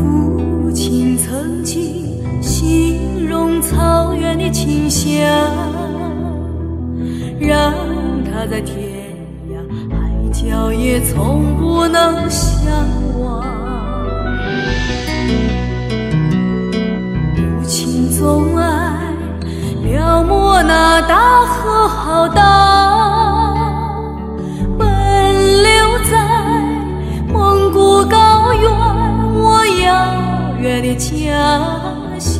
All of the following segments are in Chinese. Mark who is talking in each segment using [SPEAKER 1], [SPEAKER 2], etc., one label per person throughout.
[SPEAKER 1] 父亲曾经形容草原的清香让他在天涯海角也从不能相忘母亲总爱描摹那大河浩荡远的家乡，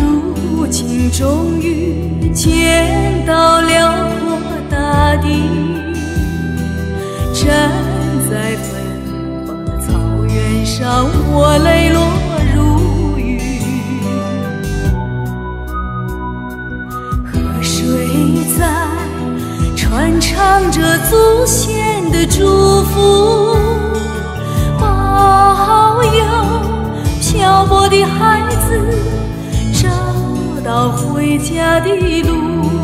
[SPEAKER 1] 如今。终于见到辽阔大地，站在芬芳的草原上，我泪落如雨。河水在传唱着祖先的祝回家的路，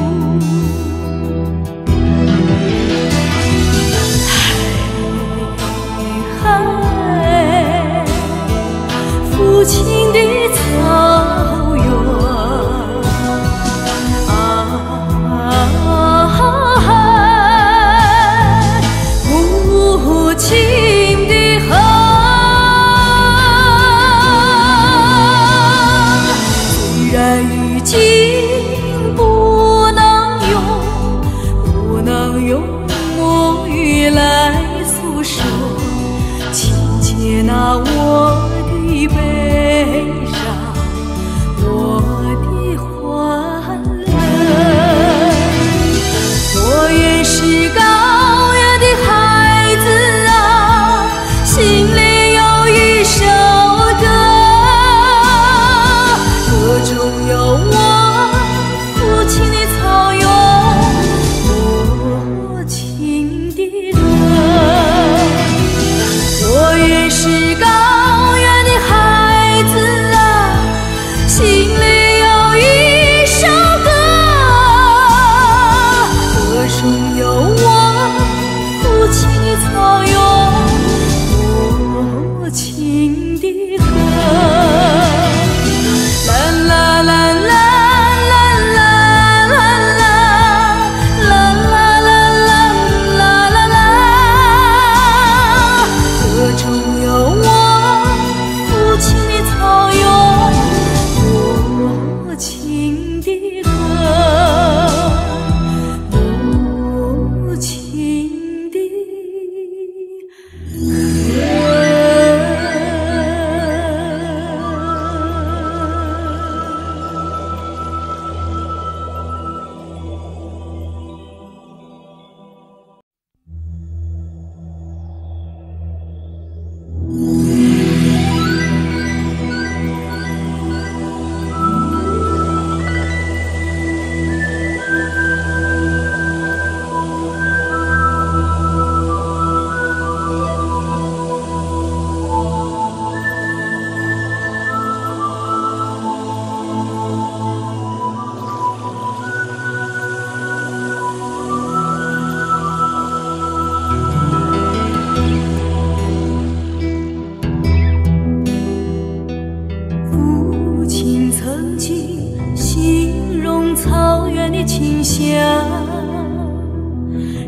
[SPEAKER 1] 家，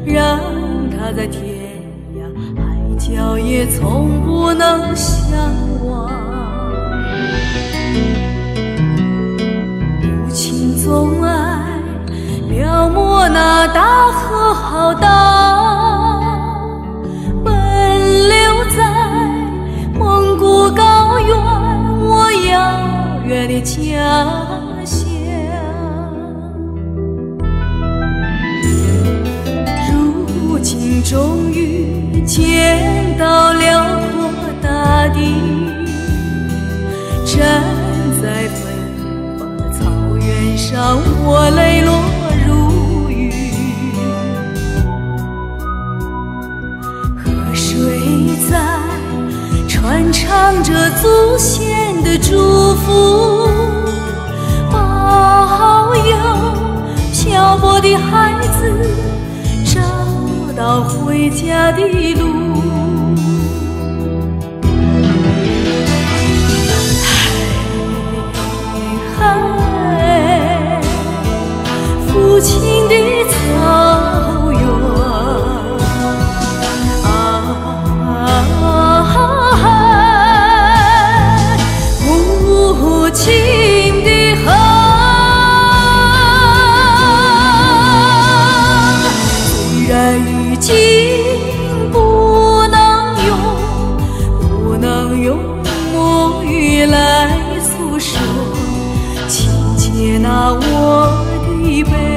[SPEAKER 1] 让他在天涯海角也从不能相忘。母亲总爱，描摹那大河浩荡，奔流在蒙古高原，我遥远的家。终于见到辽阔大地，站在芬芳的草原上，我泪落如雨。河水在传唱着祖先的祝福，保佑漂泊的孩子。回家的路哎哎父亲的草来诉说请接纳我的悲。